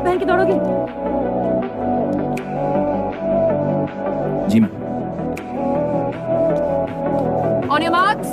Jacket पहन के दौड़ोगे? जी मैम ऑन योर मार्क्स